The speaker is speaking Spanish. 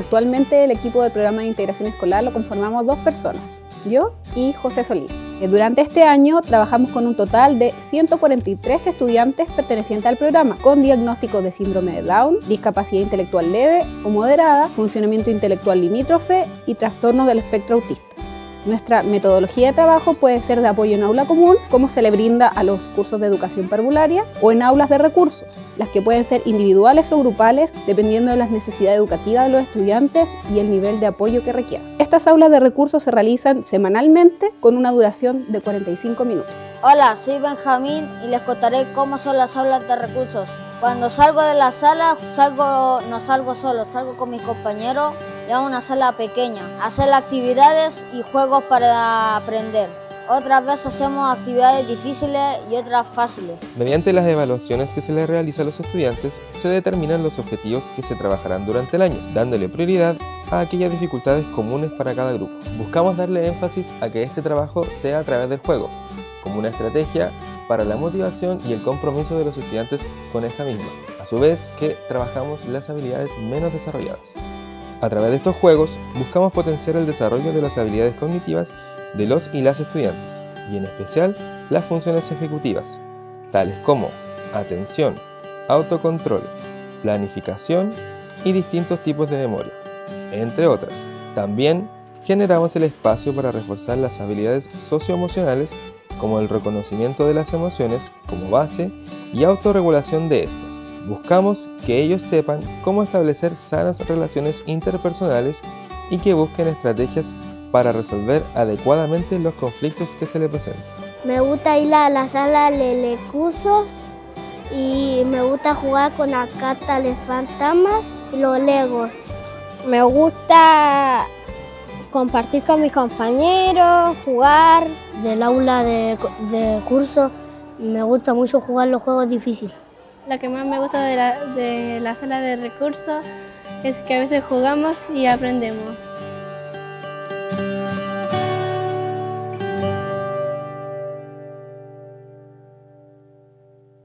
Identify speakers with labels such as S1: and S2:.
S1: Actualmente el equipo del programa de integración escolar lo conformamos dos personas, yo y José Solís. Durante este año trabajamos con un total de 143 estudiantes pertenecientes al programa, con diagnósticos de síndrome de Down, discapacidad intelectual leve o moderada, funcionamiento intelectual limítrofe y trastorno del espectro autista. Nuestra metodología de trabajo puede ser de apoyo en aula común, como se le brinda a los cursos de educación parvularia, o en aulas de recursos, las que pueden ser individuales o grupales, dependiendo de las necesidades educativas de los estudiantes y el nivel de apoyo que requieran. Estas aulas de recursos se realizan semanalmente con una duración de 45 minutos.
S2: Hola, soy Benjamín y les contaré cómo son las aulas de recursos. Cuando salgo de la sala, salgo, no salgo solo, salgo con mis compañeros y a una sala pequeña, hacer actividades y juegos para aprender. Otras veces hacemos actividades difíciles y otras fáciles.
S3: Mediante las evaluaciones que se les realiza a los estudiantes, se determinan los objetivos que se trabajarán durante el año, dándole prioridad a aquellas dificultades comunes para cada grupo. Buscamos darle énfasis a que este trabajo sea a través del juego, como una estrategia para la motivación y el compromiso de los estudiantes con esta misma, a su vez que trabajamos las habilidades menos desarrolladas. A través de estos juegos buscamos potenciar el desarrollo de las habilidades cognitivas de los y las estudiantes, y en especial las funciones ejecutivas, tales como atención, autocontrol, planificación y distintos tipos de memoria, entre otras. También generamos el espacio para reforzar las habilidades socioemocionales como el reconocimiento de las emociones como base y autorregulación de estas. Buscamos que ellos sepan cómo establecer sanas relaciones interpersonales y que busquen estrategias para resolver adecuadamente los conflictos que se les presentan.
S4: Me gusta ir a la sala de cursos y me gusta jugar con la carta de fantasmas y los legos.
S5: Me gusta compartir con mis compañeros, jugar.
S4: Del aula de, curso me gusta mucho jugar los juegos difíciles.
S6: Lo que más me gusta de la, de la sala de recursos es que a veces jugamos y aprendemos.